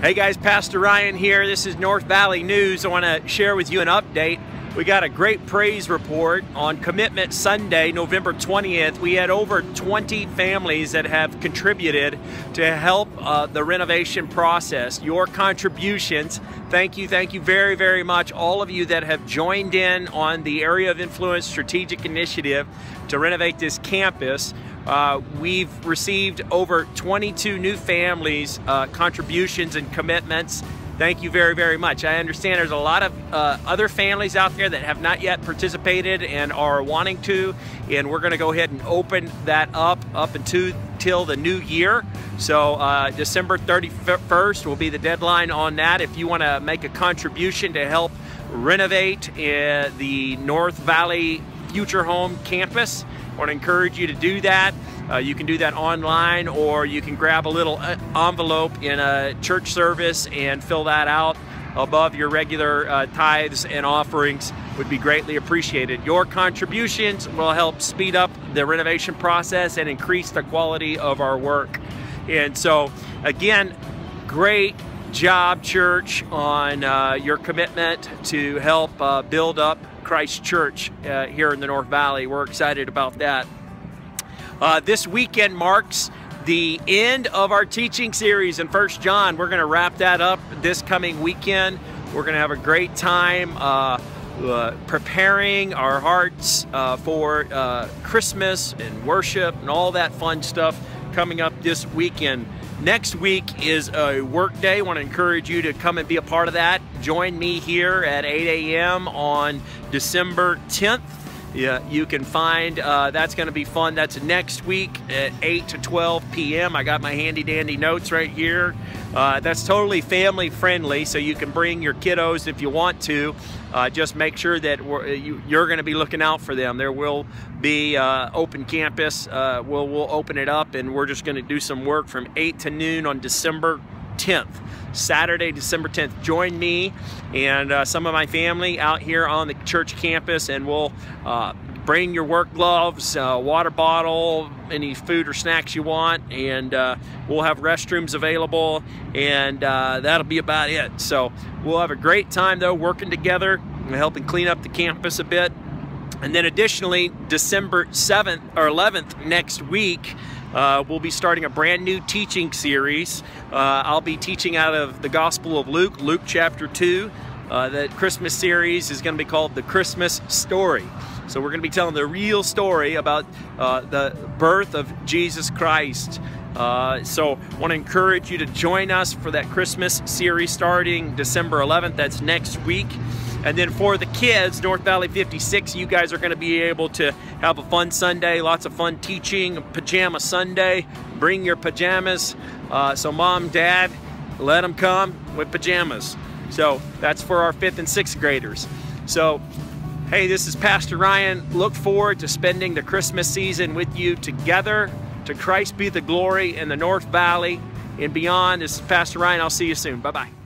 Hey guys, Pastor Ryan here. This is North Valley News. I want to share with you an update. We got a great praise report on Commitment Sunday, November 20th. We had over 20 families that have contributed to help uh, the renovation process. Your contributions, thank you, thank you very, very much. All of you that have joined in on the Area of Influence Strategic Initiative to renovate this campus. Uh, we've received over 22 new families uh, contributions and commitments. Thank you very, very much. I understand there's a lot of uh, other families out there that have not yet participated and are wanting to, and we're going to go ahead and open that up up until till the new year. So uh, December 31st will be the deadline on that. If you want to make a contribution to help renovate uh, the North Valley Future Home campus, I want to encourage you to do that. Uh, you can do that online or you can grab a little uh, envelope in a church service and fill that out above your regular uh, tithes and offerings would be greatly appreciated. Your contributions will help speed up the renovation process and increase the quality of our work. And so again, great job church on uh, your commitment to help uh, build up Christ Church uh, here in the North Valley. We're excited about that. Uh, this weekend marks the end of our teaching series in First John. We're going to wrap that up this coming weekend. We're going to have a great time uh, uh, preparing our hearts uh, for uh, Christmas and worship and all that fun stuff coming up this weekend. Next week is a work day. I want to encourage you to come and be a part of that. Join me here at 8 a.m. on December 10th. Yeah, you can find uh, that's going to be fun. That's next week at 8 to 12 p.m. I got my handy dandy notes right here. Uh, that's totally family friendly, so you can bring your kiddos if you want to. Uh, just make sure that you, are going to be looking out for them. There will be uh, open campus. Uh, we'll, we'll open it up, and we're just going to do some work from 8 to noon on December 10th. Saturday, December 10th. Join me and uh, some of my family out here on the church campus, and we'll uh, bring your work gloves, uh, water bottle, any food or snacks you want, and uh, we'll have restrooms available, and uh, that'll be about it. So we'll have a great time though working together and helping clean up the campus a bit. And then additionally, December 7th or 11th next week, uh, we'll be starting a brand new teaching series. Uh, I'll be teaching out of the Gospel of Luke, Luke chapter 2. Uh, the Christmas series is going to be called The Christmas Story. So we're going to be telling the real story about uh, the birth of Jesus Christ. Uh, so want to encourage you to join us for that Christmas series starting December 11th. That's next week. And then for the kids, North Valley 56, you guys are going to be able to have a fun Sunday, lots of fun teaching, pajama Sunday. Bring your pajamas. Uh, so mom, dad, let them come with pajamas. So that's for our fifth and sixth graders. So, hey, this is Pastor Ryan. Look forward to spending the Christmas season with you together. To Christ be the glory in the North Valley and beyond. This is Pastor Ryan. I'll see you soon. Bye-bye.